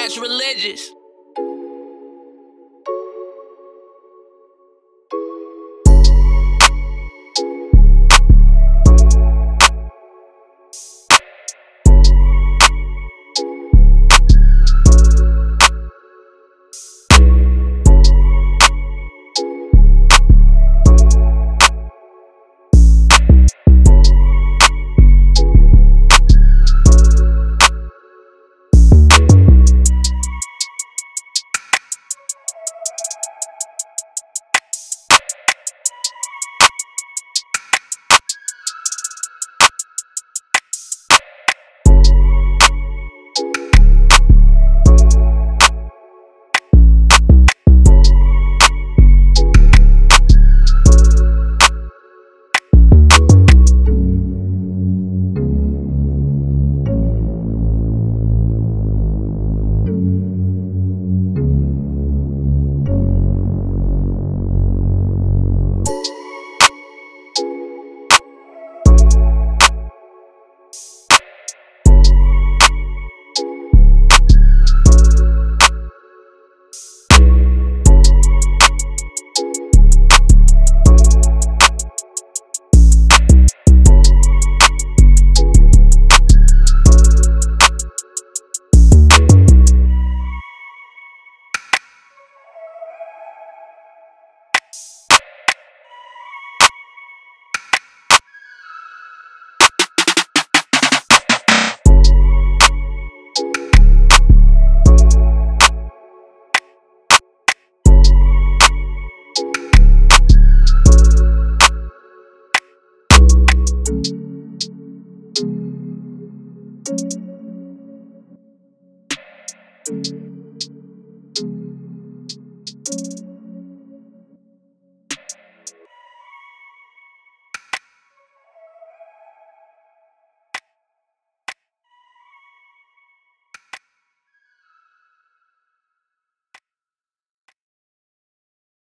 Catch religious. Thank